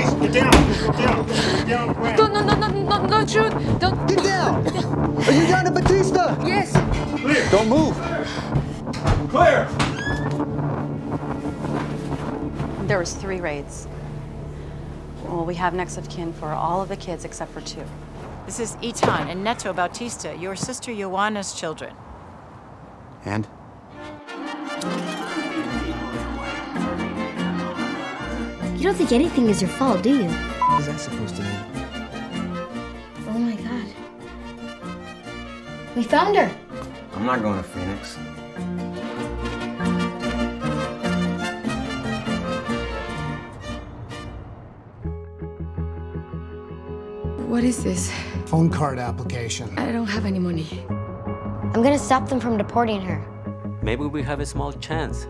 Get down. Get down. Get down on the ground. No, no, no, no, no, don't shoot. Don't. Get down! Are you down to Bautista? Yes. Clear. Don't move. Clear. There was three raids. Well, we have next of kin for all of the kids except for two. This is Itan and Neto Bautista, your sister Joanna's children. And? You don't think anything is your fault, do you? What is that supposed to mean? Oh my god. We found her. I'm not going to Phoenix. What is this? Phone card application. I don't have any money. I'm gonna stop them from deporting her. Maybe we have a small chance.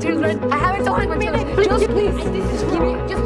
Children. I haven't talked to my children. Just please. Just.